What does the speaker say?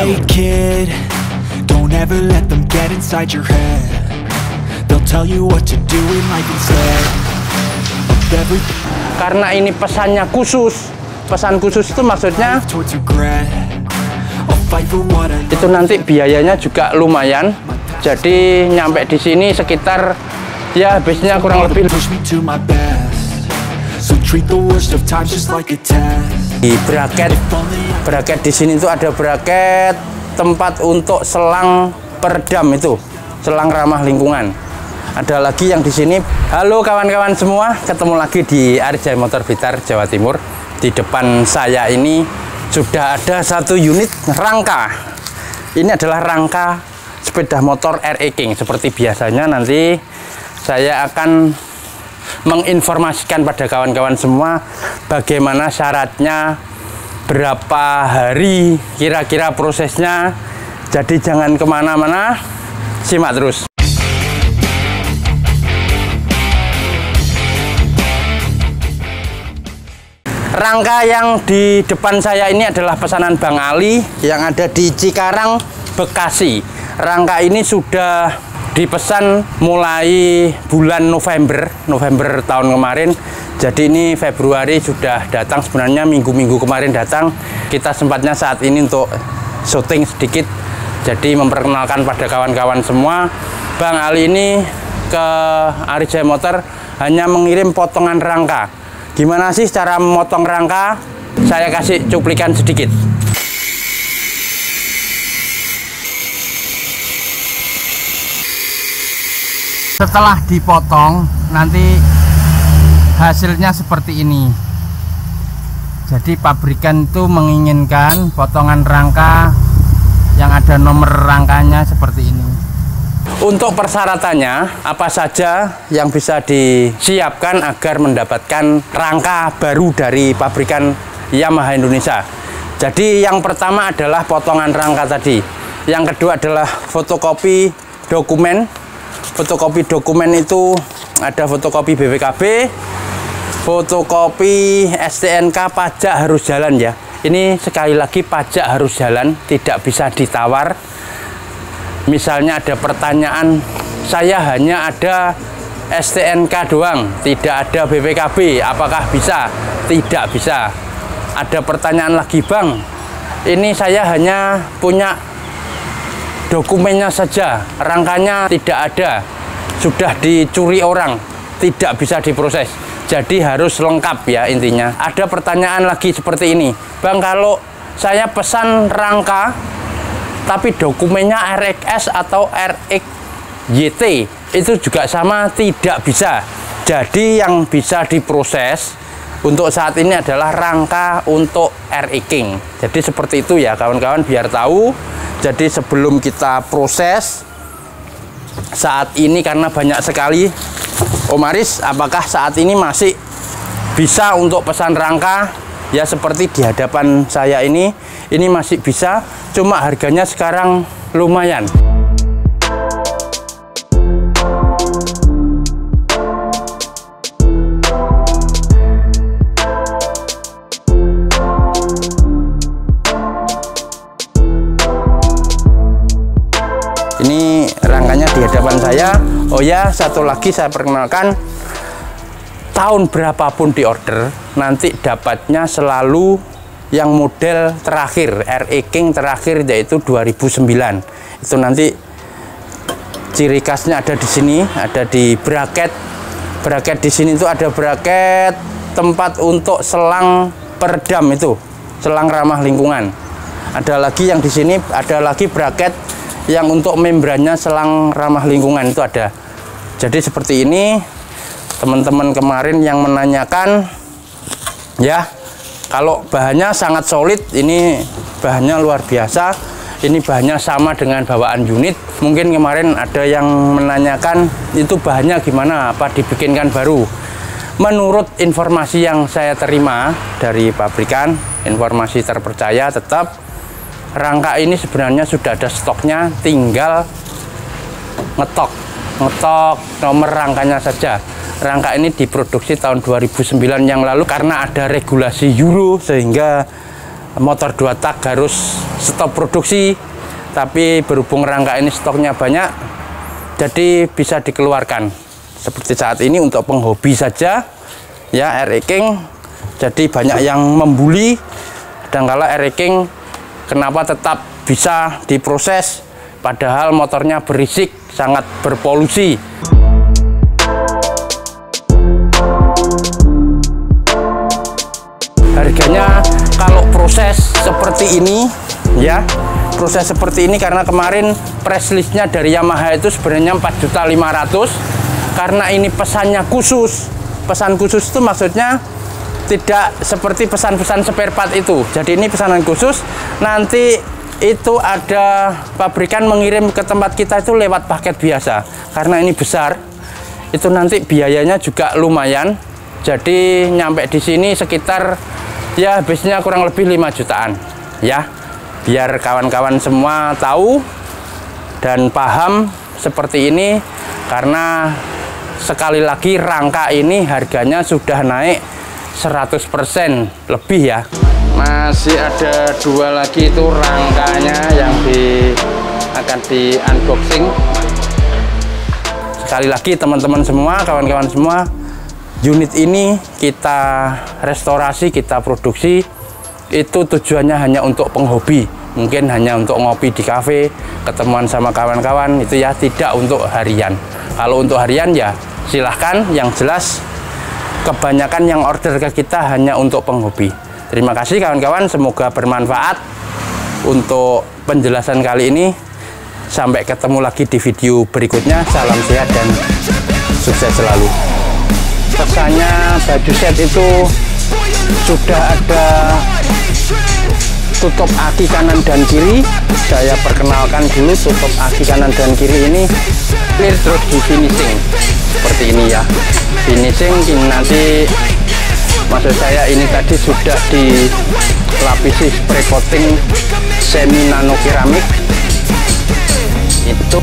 Hey kid, don't ever let them get inside your head. They'll tell you what to do in life instead of everything Karena ini pesannya khusus. Pesan khusus itu maksudnya itu nanti biayanya juga lumayan. Jadi nyampe di sini sekitar ya habisnya kurang lebih. So treat the worst of times just like a test. Di bracket. Bracket di sini tuh ada bracket tempat untuk selang peredam itu, selang ramah lingkungan. Ada lagi yang di sini. Halo kawan-kawan semua, ketemu lagi di Arjai Motor Blitar Jawa Timur. Di depan saya ini sudah ada satu unit rangka. Ini adalah rangka sepeda motor RE King. Seperti biasanya nanti saya akan menginformasikan pada kawan-kawan semua bagaimana syaratnya, berapa hari kira-kira prosesnya. Jadi jangan ke mana-mana, simak terus. Rangka yang di depan saya ini adalah pesanan Bang Ali yang ada di Cikarang, Bekasi. Rangka ini sudah dipesan mulai bulan November, November tahun kemarin. Jadi ini Februari sudah datang sebenarnya minggu-minggu kemarin datang. Kita sempatnya saat ini untuk syuting sedikit. Jadi memperkenalkan pada kawan-kawan semua, Bang Ali ini ke Arijaya Motor hanya mengirim potongan rangka. Gimana sih cara memotong rangka? Saya kasih cuplikan sedikit. Setelah dipotong, nanti hasilnya seperti ini. Jadi pabrikan itu menginginkan potongan rangka yang ada nomor rangkanya seperti ini. Untuk persyaratannya, apa saja yang bisa disiapkan agar mendapatkan rangka baru dari pabrikan Yamaha Indonesia. Jadi yang pertama adalah potongan rangka tadi. Yang kedua adalah fotokopi dokumen. Fotokopi dokumen itu ada fotokopi BPKB, fotokopi STNK pajak harus jalan ya. Ini sekali lagi pajak harus jalan, tidak bisa ditawar. Misalnya ada pertanyaan saya hanya ada STNK doang tidak ada BPKB apakah bisa? Tidak bisa. Ada pertanyaan lagi Bang ini saya hanya punya dokumennya saja rangkanya tidak ada. Sudah dicuri orang tidak bisa diproses. Jadi harus lengkap ya intinya. Ada pertanyaan lagi seperti ini. Bang kalau saya pesan rangka tapi dokumennya RXS atau RXYT itu juga sama tidak bisa. Jadi yang bisa diproses untuk saat ini adalah rangka untuk RE King jadi seperti itu ya kawan-kawan biar tahu jadi sebelum kita proses saat ini karena banyak sekali Om Aris apakah saat ini masih bisa untuk pesan rangka? Ya seperti di hadapan saya ini ini masih bisa cuma harganya sekarang lumayan rangkanya di hadapan saya. Oh ya satu lagi saya perkenalkan. Tahun berapapun di order nanti dapatnya selalu yang model terakhir RE King terakhir yaitu 2009 itu nanti ciri khasnya ada di sini ada di bracket. Bracket di sini itu ada bracket tempat untuk selang peredam itu selang ramah lingkungan. Ada lagi yang di sini ada lagi bracket yang untuk membrannya selang ramah lingkungan itu ada. Jadi seperti ini teman-teman kemarin yang menanyakan ya kalau bahannya sangat solid ini bahannya luar biasa ini bahannya sama dengan bawaan unit. Mungkin kemarin ada yang menanyakan itu bahannya gimana? Apa dibikinkan baru? Menurut informasi yang saya terima dari pabrikan informasi terpercaya tetap rangka ini sebenarnya sudah ada stoknya tinggal ngetok. Ngetok nomor rangkanya saja. Rangka ini diproduksi tahun 2009 yang lalu karena ada regulasi Euro sehingga motor dua tak harus stop produksi tapi berhubung rangka ini stoknya banyak jadi bisa dikeluarkan. Seperti saat ini untuk penghobi saja ya air king jadi banyak yang membuli dan kalau air king kenapa tetap bisa diproses padahal motornya berisik sangat berpolusi. Harganya kalau proses seperti ini ya proses seperti ini karena kemarin press listnya dari Yamaha itu sebenarnya 4.500 karena ini pesannya khusus pesan khusus itu maksudnya tidak seperti pesan-pesan spare part itu. Jadi ini pesanan khusus. Nanti itu ada pabrikan mengirim ke tempat kita itu lewat paket biasa. Karena ini besar itu nanti biayanya juga lumayan. Jadi nyampe di sini sekitar ya habisnya kurang lebih 5 jutaan. Ya biar kawan-kawan semua tahu dan paham seperti ini. Karena sekali lagi rangka ini harganya sudah naik 100% lebih ya. Masih ada dua lagi itu rangkanya yang di akan di unboxing sekali lagi teman-teman semua kawan-kawan semua unit ini kita restorasi kita produksi. Itu tujuannya hanya untuk penghobi mungkin hanya untuk ngopi di kafe ketemuan sama kawan-kawan itu ya tidak untuk harian. Kalau untuk harian ya silahkan. Yang jelas kebanyakan yang order ke kita hanya untuk penghobi. Terima kasih kawan-kawan. Semoga bermanfaat untuk penjelasan kali ini. Sampai ketemu lagi di video berikutnya. Salam sehat dan sukses selalu. Pesannya baju set itu sudah ada tutup aki kanan dan kiri. Saya perkenalkan dulu tutup aki kanan dan kiri ini clear terus di finishing. Seperti ini ya finishing nanti maksud saya ini tadi sudah dilapisi spray coating semi nano keramik. Itu